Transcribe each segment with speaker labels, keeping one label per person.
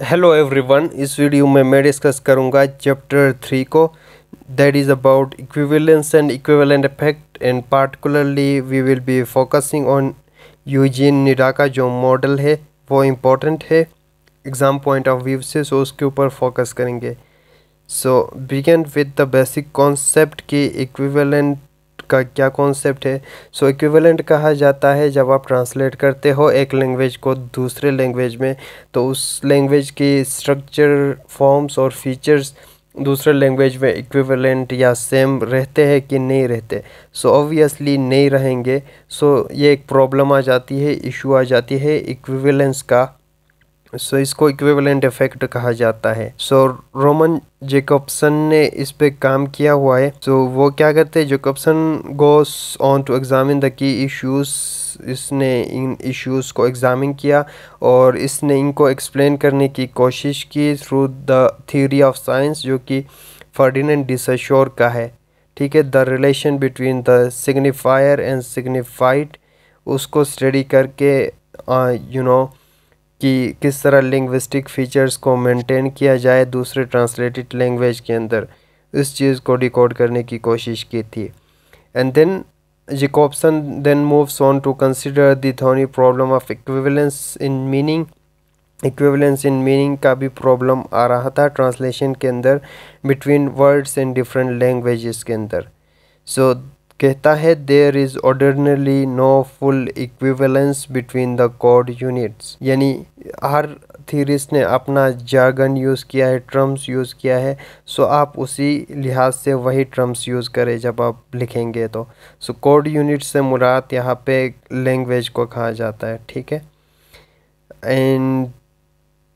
Speaker 1: Hello everyone इस video में मैं डिस्कस करूँगा चैप्टर थ्री को। That is about equivalence and equivalent effect and particularly we will be focusing on Eugene Nida का जो model है, वो इम्पोर्टेंट है। एग्ज़ाम पॉइंट ऑफ़ व्यू से सो उसके ऊपर फोकस करेंगे। So begin with the basic concept की इक्विवेलेंट का क्या कॉन्सेप्ट है? सो so, इक्विवेलेंट कहा जाता है जब आप ट्रांसलेट करते हो एक लैंग्वेज को दूसरे लैंग्वेज में तो उस लैंग्वेज की स्ट्रक्चर फॉर्म्स और फीचर्स दूसरे लैंग्वेज में इक्विवेलेंट या सेम रहते हैं कि नहीं रहते? सो so, ऑब्वियसली नहीं रहेंगे। सो so, ये एक प्रॉब्लम आ जाती है इशू आ जाती है इक्विवेलेंस का। सो so, इसको इक्विवेलेंट इफ़ेक्ट कहा जाता है। सो रोमन जेकॉब्सन ने इस पे काम किया हुआ है। सो so, वो क्या करते हैं? Jakobson goes on to examine the key issues इसने इन इश्यूज़ को एग्जामिन किया और इसने इनको एक्सप्लेन करने की कोशिश की through the theory of science जो कि फर्डिनेंट डिसशोर का है। ठीक है? The relation between the signifier and signified उसको स्टडी करके यू नो कि किस तरह लिंग्विस्टिक फ़ीचर्स को मेंटेन किया जाए दूसरे ट्रांसलेटेड लैंग्वेज के अंदर। इस चीज़ को डिकोड करने की कोशिश की थी। And then Jakobson then moves on to consider the thorny problem of equivalence in meaning equivalence in meaning का भी प्रॉब्लम आ रहा था ट्रांसलेशन के अंदर between words in different languages के अंदर। सो कहता है there is ordinarily no full equivalence between the code units यानी हर थीरिस्ट ने अपना जागन यूज़ किया है ट्रम्स यूज़ किया है सो आप उसी लिहाज से वही ट्रम्स यूज़ करें जब आप लिखेंगे तो। सो कोड यूनिट से मुराद यहाँ पे लैंग्वेज को कहा जाता है ठीक है? एंड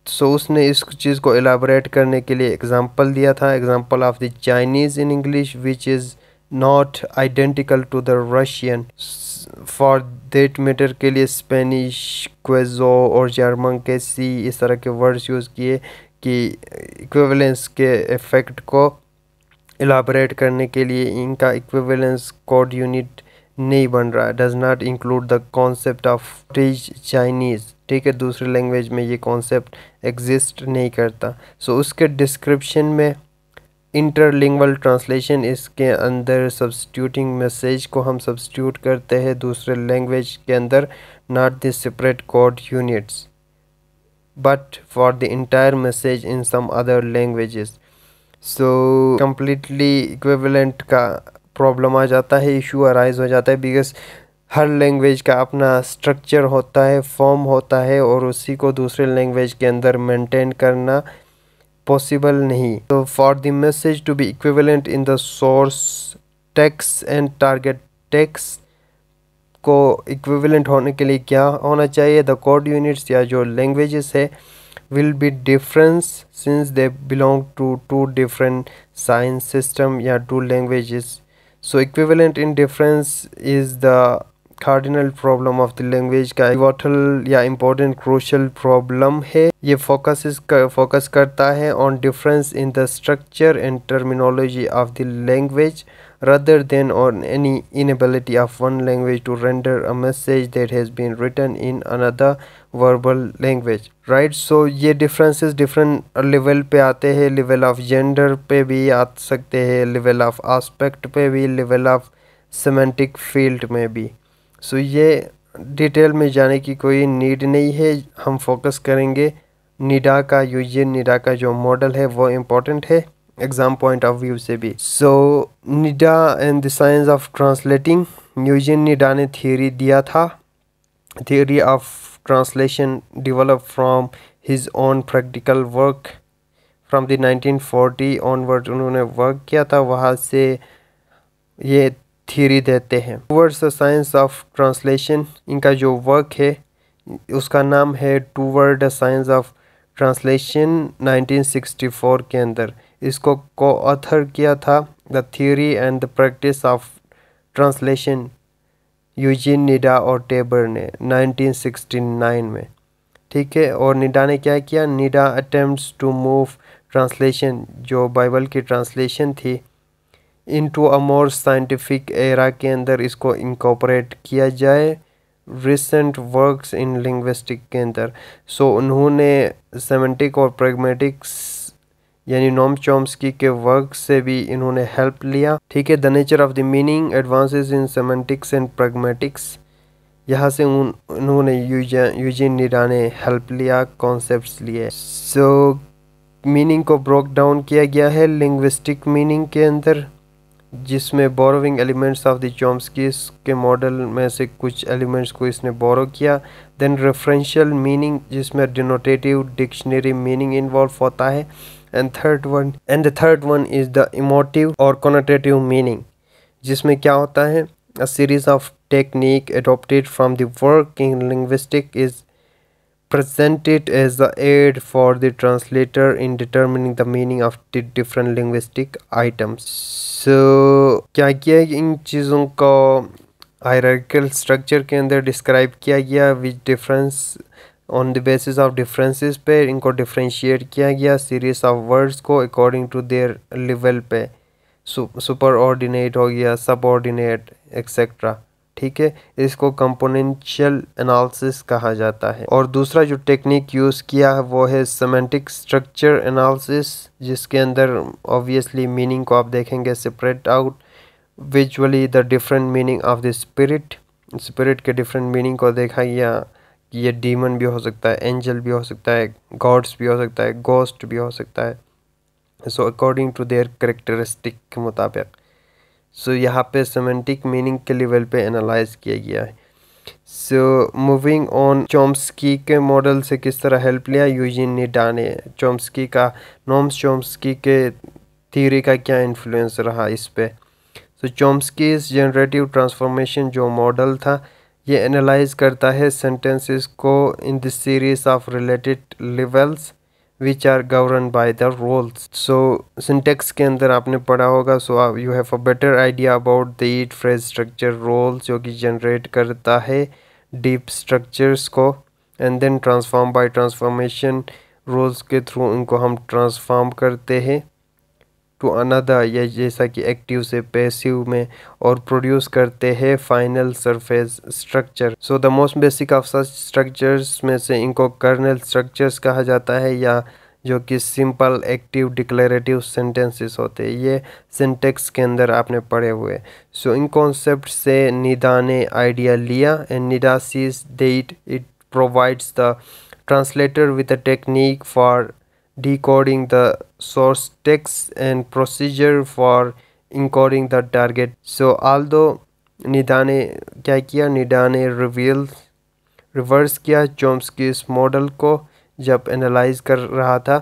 Speaker 1: सो so, उसने इस चीज़ को एलाबरेट करने के लिए एग्ज़ाम्पल दिया था example of the Chinese in English which is not identical to the Russian for that metre के लिए स्पेनिश क्वेजो और जर्मन के सी इस तरह के वर्ड्स यूज़ किए कि इक्विवेलेंस के इफ़ेक्ट को एलाबरेट करने के लिए इनका इक्विवेलेंस कोड यूनिट नहीं बन रहा है। Does not include the concept of teach Chinese ठीक है दूसरी लैंग्वेज में ये कॉन्सेप्ट एग्जिस्ट नहीं करता। सो so, उसके डिस्क्रिप्शन में इंटरलिंगवल ट्रांसलेशन इसके अंदर सब्सटीट्यूटिंग मैसेज को हम सब्सटीट्यूट करते हैं दूसरे लैंग्वेज के अंदर not the separate code units but for the entire message in some other languages so completely equivalent का प्रॉब्लम आ जाता है इशू अराइज हो जाता है बिकॉज़ हर लैंग्वेज का अपना स्ट्रक्चर होता है फॉर्म होता है, और उसी को दूसरे लैंग्वेज के अंदर मेंटेन करना पॉसिबल नहीं। तो for the message to be equivalent in the source text and target text को इक्विवेलेंट होने के लिए क्या होना चाहिए? द कोड यूनिट्स या जो लैंग्वेजेस है will be difference since they belong to two different signs system or two languages so equivalent in difference is the cardinal problem of the language का वॉटल या इम्पोर्टेंट क्रोशल प्रॉब्लम है ये focus focus करता है on difference in the structure and terminology of the language rather than on any inability of one language to render a message that has been written in another verbal language right so ये differences different level पे आते हैं level of gender पे भी आ सकते हैं level of aspect पे भी लेवल ऑफ़ सिमेंटिक फ़ील्ड में भी सो ये डिटेल में जाने की कोई नीड नहीं है। हम फोकस करेंगे निडा का यूजन निडा का जो मॉडल है, वो इम्पोर्टेंट है एग्ज़ाम पॉइंट ऑफ़ व्यू से भी। So Nida and the science of translating Eugene Nida ने थियोरी दिया था। Theory of translation develop from his own practical work from the 1940 onward उन्होंने वर्क किया था। वहाँ से ये थ्योरी देते हैं। Towards the science of translation इनका जो वर्क है, उसका नाम है toward the science of translation 1964 के अंदर। इसको को ऑथर किया था the theory and the practice of translation Eugene Nida और टेबर ने 1969 में। ठीक है? और निडा ने क्या किया? Nida attempt to move translation जो बाइबल की ट्रांसलेशन थी into a more scientific era के अंदर इसको इंकॉपरेट किया जाए रिसेंट वर्क्स इन लिंग्विस्टिक के अंदर। सो so, उन्होंने सेमेंटिक और प्रेगमेटिक्स यानी नॉम चॉम्सकी के वर्क से भी इन्होंने हेल्प लिया। ठीक है the nature of the meaning advances in semantics and pragmatics यहाँ से उन उन्होंने यूजिन निरा ने हेल्प लिया कॉन्सेप्ट्स लिए। सो so, मीनिंग को ब्रोक डाउन किया गया है लिंग्विस्टिक मीनिंग के अंदर। जिसमें borrowing elements of the Chomsky's के मॉडल में से कुछ एलिमेंट्स को इसने बोरो किया। देन रेफरेंशियल मीनिंग जिसमें डिनोटेटिव डिक्शनरी मीनिंग इन्वॉल्व होता है। And third one and third one is the emotive और कोनोटेटिव मीनिंग जिसमें क्या होता है? A series of technique adopted from the work in linguistic is presented as the aid for the translator in determining the meaning of the different linguistic items. So क्या किया इन चीज़ों को hierarchical structure के अंदर describe किया गया with difference on the basis of differences पे इनको differentiate किया गया series of words को according to their level पे superordinate हो गया subordinate etc. ठीक है, इसको कंपोनेंशियल एनालिसिस कहा जाता है। और दूसरा जो टेक्निक यूज़ किया है, वो है सेमेंटिक स्ट्रक्चर एनालिसिस जिसके अंदर ऑब्वियसली मीनिंग को आप देखेंगे separate out visually the different meaning of the spirit spirit के डिफरेंट मीनिंग को देखा गया कि ये डीमन भी हो सकता है एंजल भी हो सकता है गॉड्स भी हो सकता है गोस्ट भी हो सकता है। So according to their characteristic के मुताबिक। सो so, यहाँ पे सेमेंटिक मीनिंग के लेवल पे एनालाइज किया गया है। सो मूविंग ऑन चॉम्सकी के मॉडल से किस तरह हेल्प लिया? यूजिन निडा ने चॉम्सकी का नॉम्स चॉम्सकी के थ्योरी का क्या इन्फ्लुएंस रहा इस पर सो चॉम्सकी जनरेटिव ट्रांसफॉर्मेशन जो मॉडल था ये एनालाइज करता है सेंटेंसेस को in the series of related levels which are govern by the rules so syntax के अंदर आपने पढ़ा होगा so you have a better idea about the eat phrase structure rules जो कि जनरेट करता है डीप स्ट्रक्चर्स को and then transform by transformation rules के थ्रू उनको हम ट्रांसफॉर्म करते हैं। टू अनदर या जैसा कि एक्टिव से पैसिव में और प्रोड्यूस करते हैं final surface structure so the most basic of such structures में से इनको कर्नल स्ट्रक्चर्स कहा जाता है या जो कि सिंपल एक्टिव डिक्लेरेटिव सेंटेंसेस होते हैं। ये सिंटेक्स के अंदर आपने पढ़े हुए सो so, इन कॉन्सेप्ट से निदा ने आइडिया लिया and Nida sees that it provides the translator with a technique for decoding the source text and procedure for encoding the target. So, although Nida ने क्या किया निदा ने रिवील रिवर्स किया Chomsky इस model को जब analyse कर रहा था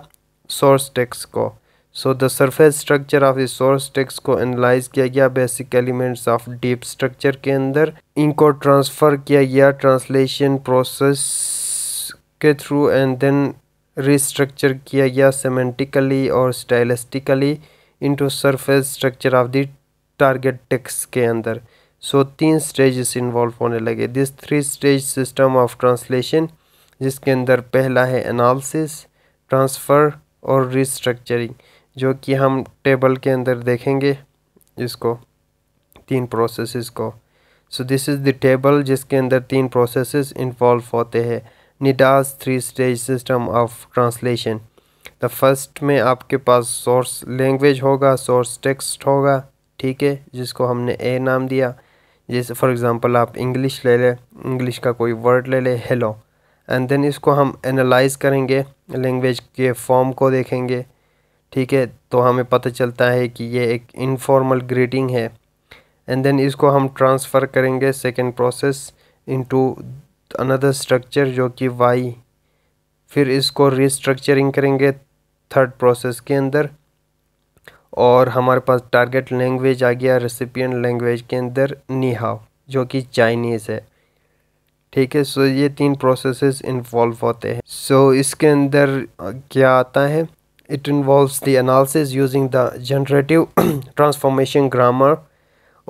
Speaker 1: सोर्स टेक्स्ट को। So the surface structure of इस सोर्स टेक्स्ट को एनालाइज किया गया। Basic elements of deep structure के अंदर इनको ट्रांसफ़र किया गया। ट्रांसलेशन प्रोसेस के थ्रू एंड देन रिस्ट्रक्चर किया गया सेमेंटिकली और stylistically into surface structure of the target text के अंदर। सो so, तीन स्टेजेस इन्वॉल्व होने लगे। This three stage system of translation जिसके अंदर पहला है एनालिसिस ट्रांसफ़र और रिस्ट्रक्चरिंग जो कि हम टेबल के अंदर देखेंगे इसको तीन प्रोसेसेस को। So this is the table जिसके अंदर तीन प्रोसेसेस इन्वॉल्व होते हैं। Nida's three stage system of translation the first में आपके पास सोर्स लैंग्वेज होगा सोर्स टेक्स्ट होगा, ठीक है, जिसको हमने ए नाम दिया। जैसे फॉर एग्ज़ाम्पल आप इंग्लिश ले लें इंग्लिश का कोई वर्ड ले लें हेलो एंड देन इसको हम एनालाइज करेंगे लैंग्वेज के फॉर्म को देखेंगे, ठीक है तो हमें पता चलता है कि ये एक इनफॉर्मल ग्रीटिंग है। एंड देन इसको हम ट्रांसफ़र करेंगे second process into another structure जो कि वाई फिर इसको रिस्ट्रक्चरिंग करेंगे थर्ड प्रोसेस के अंदर। और हमारे पास टारगेट लैंग्वेज आ गया रेसिपियन लैंग्वेज के अंदर निहाव जो कि चाइनीज़ है। ठीक है सो ये तीन प्रोसेसेस इन्वॉल्व होते हैं। सो so, इसके अंदर क्या आता है? It involves the analysis using the generative transformation grammar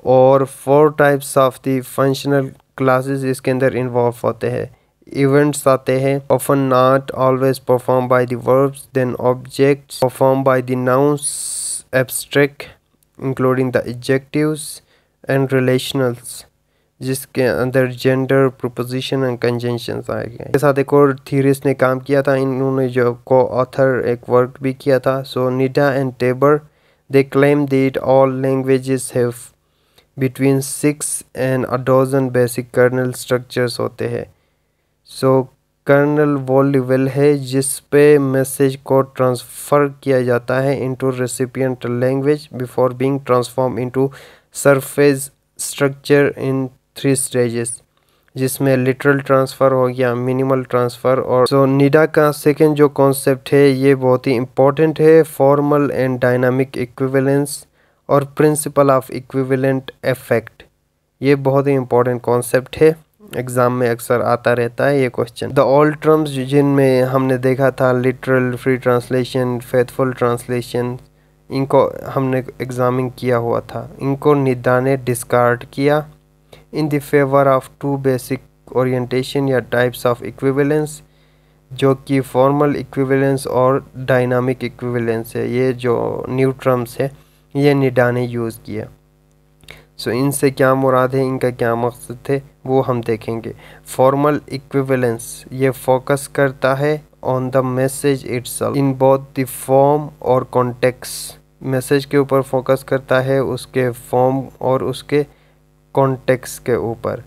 Speaker 1: और four types of the functional classes इसके अंदर इन्वॉल्व होते हैं। इवेंट्स आते हैं। Often not always perform by the verbs then objects perform by the nouns abstract including the adjectives and relationals जिसके अंदर gender proposition and congestion आए गए साथ एक और थीरिस्ट ने काम किया था। इन्होंने जो को ऑथर एक वर्क भी किया था। So Nida and Taber they claim that all languages have between six and a dozen basic kernel structures होते हैं। सो कर्नल वो लेवल है जिस पे मैसेज को ट्रांसफ़र किया जाता है into recipient language before being transform into surface structure in three stages जिसमें लिटरल ट्रांसफ़र हो गया मिनिमल ट्रांसफ़र और सो so, निडा का सेकेंड जो कॉन्सेप्ट है ये बहुत ही इम्पोर्टेंट है फॉर्मल एंड डायनामिक इक्विवेलेंस और प्रिंसिपल ऑफ़ इक्विवेलेंट इफ़ेक्ट ये बहुत ही इंपॉर्टेंट कॉन्सेप्ट है। एग्ज़ाम में अक्सर आता रहता है ये क्वेश्चन द ऑल टर्म्स जिनमें हमने देखा था literal free translation faithful translation इनको हमने एग्ज़ामिंग किया हुआ था। इनको निदा ने डिस्कार्ड किया। In the favour of two basic orientation या टाइप्स ऑफ़ इक्विवेलेंस जो कि फॉर्मल इक्विवेलेंस और डायनामिक इक्विवेलेंस है। ये जो न्यू टर्म्स है ये निडा ने यूज़ किया। सो इनसे क्या मुराद है? इनका क्या मकसद थे वो हम देखेंगे। फॉर्मल इक्विवेलेंस ये फोकस करता है on the message it's in both the form और कॉन्टेक्स मैसेज के ऊपर फोकस करता है, उसके फॉर्म और उसके कॉन्टेक्स के ऊपर।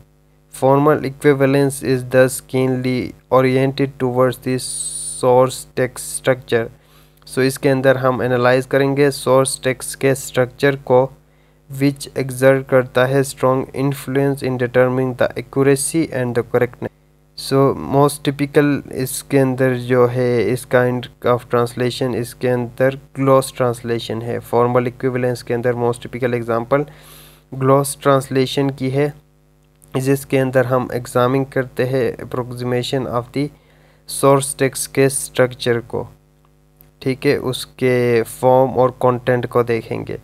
Speaker 1: Formal equivalence is thus keenly oriented towards this source text structure so so, इसके अंदर हम एनालाइज करेंगे सोर्स टेक्स्ट के स्ट्रक्चर को विच एग्जर्ट करता है strong influence in determining the accuracy and the correctness so most typical इसके अंदर जो है इस काइंड ऑफ़ ट्रांसलेशन इसके अंदर ग्लॉस ट्रांसलेशन है। फॉर्मल इक्विवेलेंस के अंदर most typical example gloss translation की है। जिसके अंदर हम एग्जामिन करते हैं approximation of the source text के स्ट्रक्चर को। ठीक है, उसके फॉर्म और कंटेंट को देखेंगे।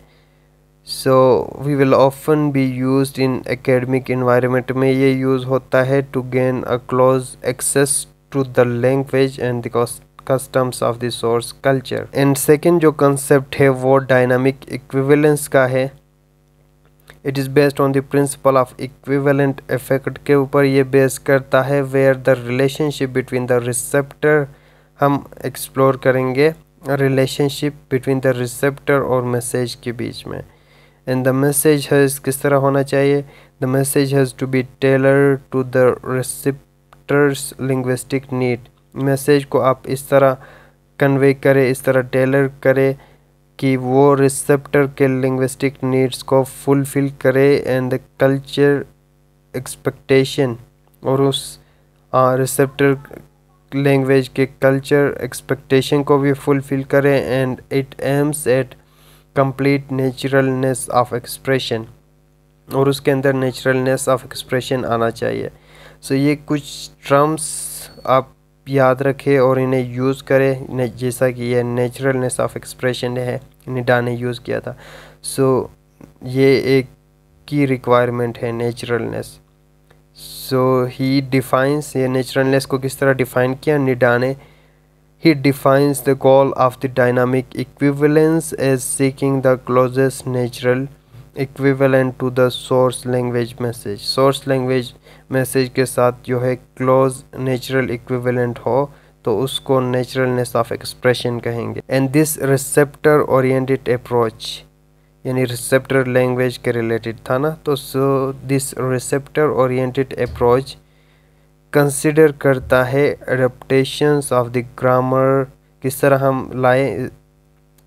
Speaker 1: So we will often be use in academic environment में ये यूज़ होता है to gain a close access to the language and customs of the source culture and second जो कंसेप्ट है, वो डायनामिक इक्विवेलेंस का है। It is based on the principle of equivalent effect के ऊपर ये बेस करता है where the relationship between the receptor हम एक्सप्लोर करेंगे। रिलेशनशिप बिटवीन द रिसेप्टर और मैसेज के बीच में। एंड द मैसेज हैज़ किस तरह होना चाहिए? The message has to be tailor to the receptor's linguistic need message को आप इस तरह कन्वे करें, इस तरह टेलर करें कि वो रिसेप्टर के लिंग्विस्टिक नीड्स को फुलफ़िल करे एंड द कल्चर एक्सपेक्टेशन और उस रिसेप्टर लैंग्वेज के कल्चर एक्सपेक्टेशन को भी फुलफ़िल करें and it aims at complete naturalness of expression और उसके अंदर नेचुरलनेस ऑफ़ एक्सप्रेशन आना चाहिए। सो so, ये कुछ टर्म्स आप याद रखें और इन्हें यूज़ करें। जैसा कि ये नेचुरलनेस ऑफ़ एक्सप्रेशन है निडा ने यूज़ किया था। सो so, ये एक की रिक्वायरमेंट है नेचुरलनेस सो ही डिफाइंस ये नेचुरलनेस को किस तरह डिफ़ाइन किया? निडा ने ही defines the goal of the dynamic equivalence as seeking the closest natural equivalent to the source language message source language message के साथ जो है क्लोज नेचुरल इक्विवेलेंट हो तो उसको नेचुरलनेस ऑफ़ एक्सप्रेशन कहेंगे। And this receptor oriented approach यानी receptor language के रिलेटेड था ना तो so this receptor oriented approach consider करता है अडेप्टशंस ऑफ़ द ग्रामर किस तरह हम लाएँ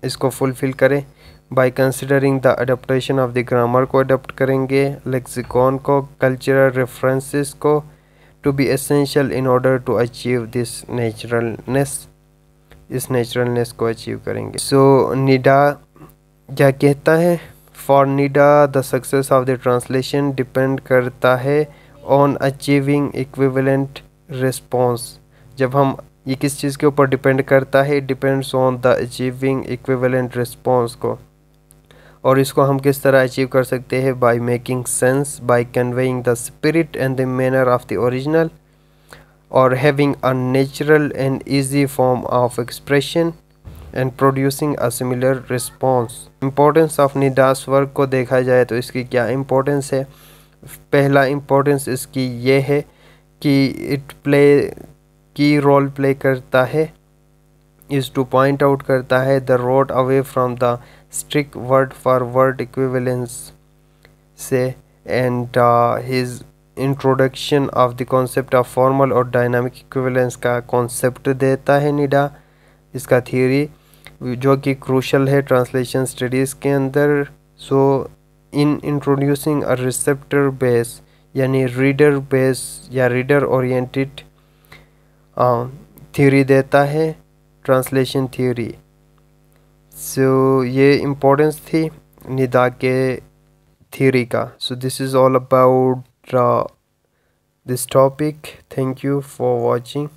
Speaker 1: इसको फुलफिल करें। By considering the adaptation of the grammar को अडोप्ट करेंगे लेक्सिकॉन को कल्चरल रेफरेंसेस को to be essential in order to achieve this naturalness इस नेचुरलनेस को अचीव करेंगे। सो so, निडा क्या कहता है? For Nida the success of the translation depend करता है ऑन अचीविंग इक्विवेलेंट रिस्पॉन्स जब हम ये किस चीज़ के ऊपर डिपेंड करता है depends on the achieving equivalent response को। और इसको हम किस तरह अचीव कर सकते हैं? By making sense by conveying the spirit and the manner of the original और having a natural and easy form of expression and producing a similar response importance of Nida's work को देखा जाए तो इसकी क्या इम्पोर्टेंस है? पहला importance इसकी ये है कि it play key role play करता है। इज़ टू पॉइंट आउट करता है the road away from the strict word for word equivalence से and his introduction of the concept of formal और डायनामिक इक्विवेलेंस का कॉन्सेप्ट देता है निडा इसका थियोरी जो कि क्रूशल है ट्रांसलेशन स्टडीज़ के अंदर। So in introducing a receptor base यानी रीडर बेस या रीडर ओरिएंटेड थ्योरी देता है ट्रांसलेशन थ्योरी सो ये इम्पोर्टेंस थी निदा के थ्योरी का। So this is all about this topic thank you for watching